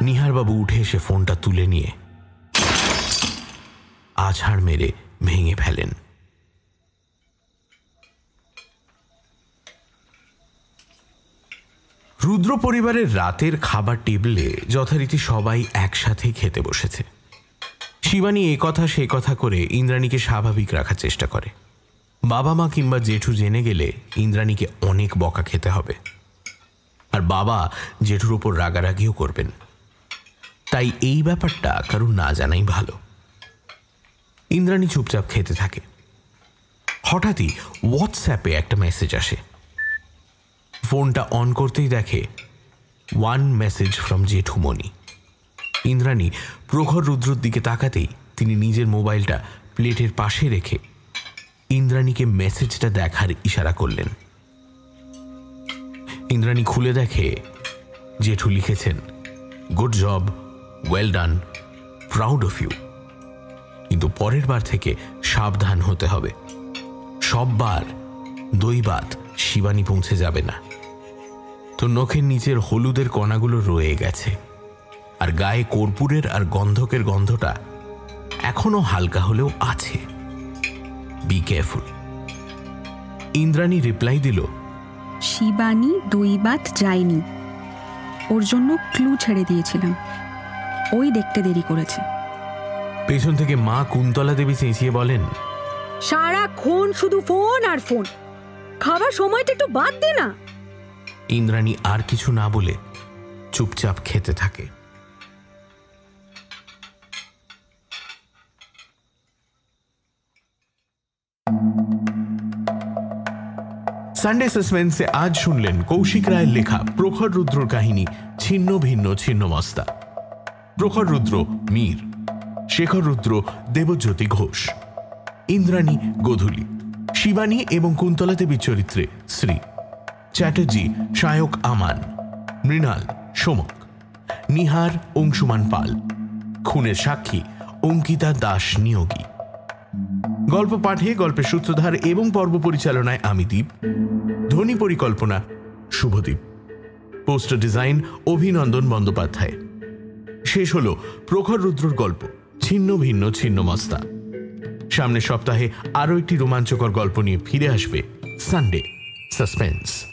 নিহারবাবু উঠে এসে ফোনটা তুলে নিয়ে আছাড় মেরে ভেঙে ফেলেন। রুদ্র পরিবারের রাতের খাবার টেবিলে যথারীতি সবাই একসাথে খেতে বসেছে। শিবানী এ কথা সে কথা করে ইন্দ্রাণীকে স্বাভাবিক রাখার চেষ্টা করে। বাবা মা কিংবা জেঠু জেনে গেলে ইন্দ্রাণীকে অনেক বকা খেতে হবে। আর বাবা জেঠুর ওপর রাগারাগিও করবেন। তাই এই ব্যাপারটা কারুর না জানাই ভালো। ইন্দ্রাণী চুপচাপ খেতে থাকে। হঠাৎই হোয়াটসঅ্যাপে একটা মেসেজ আসে। ফোনটা অন করতেই দেখে ওয়ান মেসেজ ফ্রম জেঠুমণি। ইন্দ্রাণী প্রখর রুদ্রর দিকে তাকাতেই তিনি নিজের মোবাইলটা প্লেটের পাশে রেখে ইন্দ্রাণীকে মেসেজটা দেখার ইশারা করলেন। ইন্দ্রাণী খুলে দেখে জেঠু লিখেছেন good job well done proud of you কিন্তু পরের বার থেকে সাবধান হতে হবে। সববার দৈবাত শিবানী পৌঁছে যাবে না। তো নখের নিচের হলুদের কণাগুলো রয়ে গেছে। আর গায়ে কর্পূরের আর গন্ধকের গন্ধটা এখনও হালকা হলেও আছে। বি কেয়ারফুল ইন্দ্রাণী রিপ্লাই দিল শিবানী দৈবাত যায়নি। ওর জন্য ক্লু ছেড়ে দিয়েছিলাম। ওই দেখতে দেরি করেছে। পেছন থেকে মা কুন্তলা দেবী চেঁচিয়ে বলেন সারাক্ষণ শুধু ফোন আর ফোন খাবার সময়টা একটু বাদ দে না। ইন্দ্রাণী আর কিছু না বলে চুপচাপ খেতে থাকে। সানডে সাসপেন্সে আজ শুনলেন কৌশিক রায়ের লেখা প্রখর রুদ্রর কাহিনী ছিন্ন ভিন্ন, ছিন্ন মস্তা। প্রখর রুদ্র, মীর। শেখর রুদ্র, দেবজ্যোতি ঘোষ। ইন্দ্রাণী, গোধূলি। শিবানী এবং কুন্তলা দেবীর চরিত্রে শ্রী। চ্যাটার্জি শায়ক আমান, মৃণাল, সোমক, নিহার, অংশুমান পাল, খুনের সাক্ষী, অঙ্কিতা দাস নিয়োগী। গল্প পাঠে, গল্পের সূত্রধার এবং পর্ব পরিচালনায় আমি দ্বীপ ধ্বনি পরিকল্পনা, শুভদীপ। পোস্টার ডিজাইন, অভিনন্দন বন্দ্যোপাধ্যায়। শেষ হল প্রখর রুদ্রর গল্প, ছিন্ন ভিন্ন, ছিন্ন মস্তা। সামনের সপ্তাহে আরও একটি রোমাঞ্চকর গল্প নিয়ে ফিরে আসবে সানডে সাসপেন্স